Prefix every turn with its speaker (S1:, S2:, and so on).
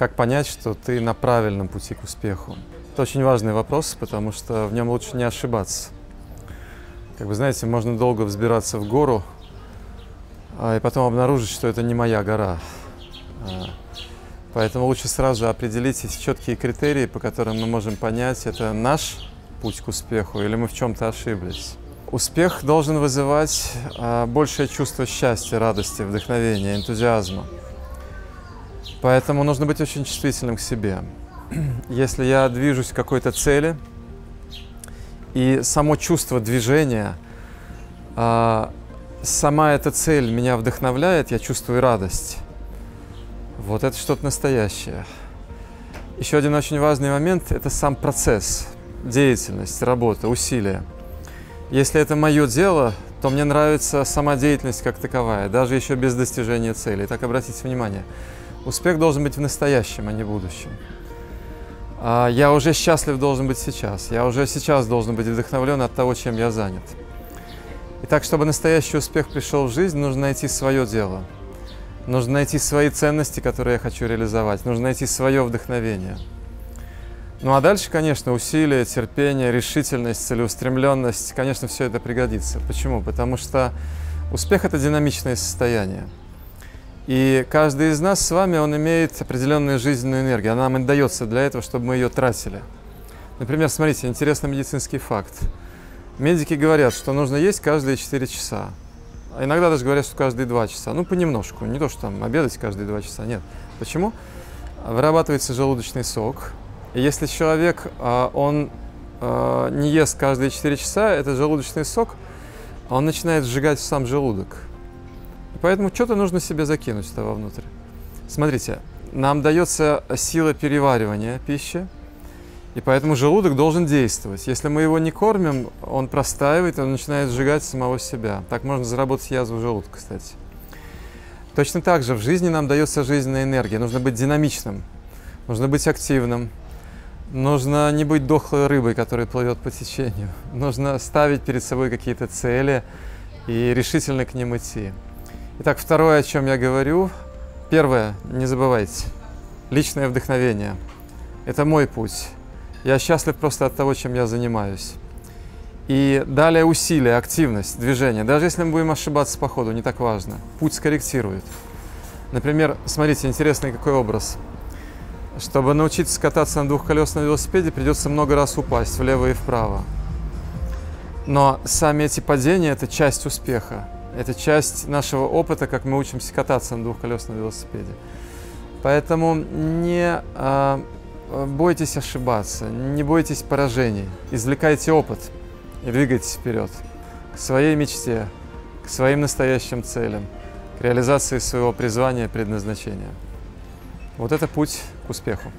S1: Как понять, что ты на правильном пути к успеху? Это очень важный вопрос, потому что в нем лучше не ошибаться. Как вы знаете, можно долго взбираться в гору, а, и потом обнаружить, что это не моя гора. А, поэтому лучше сразу определить эти четкие критерии, по которым мы можем понять, это наш путь к успеху или мы в чем-то ошиблись. Успех должен вызывать а, большее чувство счастья, радости, вдохновения, энтузиазма. Поэтому нужно быть очень чувствительным к себе. Если я движусь к какой-то цели, и само чувство движения, а, сама эта цель меня вдохновляет, я чувствую радость. Вот это что-то настоящее. Еще один очень важный момент – это сам процесс, деятельность, работа, усилия. Если это мое дело, то мне нравится сама деятельность как таковая, даже еще без достижения цели. Так обратите внимание, успех должен быть в настоящем, а не в будущем. А я уже счастлив должен быть сейчас. Я уже сейчас должен быть вдохновлен от того, чем я занят. И так, чтобы настоящий успех пришел в жизнь, нужно найти свое дело. Нужно найти свои ценности, которые я хочу реализовать. Нужно найти свое вдохновение. Ну а дальше, конечно, усилия, терпение, решительность, целеустремленность, конечно, все это пригодится. Почему? Потому что успех – это динамичное состояние. И каждый из нас с вами, он имеет определенную жизненную энергию. Она нам дается для этого, чтобы мы ее тратили. Например, смотрите, интересный медицинский факт. Медики говорят, что нужно есть каждые 4 часа. А иногда даже говорят, что каждые 2 часа. Ну, понемножку. Не то, что там обедать каждые 2 часа. Нет. Почему? Вырабатывается желудочный сок, и если человек, а, он а, не ест каждые 4 часа, этот желудочный сок, он начинает сжигать сам желудок. Поэтому что-то нужно себе закинуть этого внутрь. Смотрите, нам дается сила переваривания пищи, и поэтому желудок должен действовать. Если мы его не кормим, он простаивает, он начинает сжигать самого себя. Так можно заработать язву желудка, кстати. Точно так же в жизни нам дается жизненная энергия. Нужно быть динамичным, нужно быть активным, Нужно не быть дохлой рыбой, которая плывет по течению. Нужно ставить перед собой какие-то цели и решительно к ним идти. Итак, второе, о чем я говорю. Первое, не забывайте, личное вдохновение. Это мой путь. Я счастлив просто от того, чем я занимаюсь. И далее усилия, активность, движение. Даже если мы будем ошибаться по ходу, не так важно. Путь скорректирует. Например, смотрите, интересный какой образ – чтобы научиться кататься на двухколесном велосипеде, придется много раз упасть влево и вправо. Но сами эти падения – это часть успеха. Это часть нашего опыта, как мы учимся кататься на двухколесном велосипеде. Поэтому не э, бойтесь ошибаться, не бойтесь поражений. Извлекайте опыт и двигайтесь вперед к своей мечте, к своим настоящим целям, к реализации своего призвания и предназначения. Вот это путь к успеху.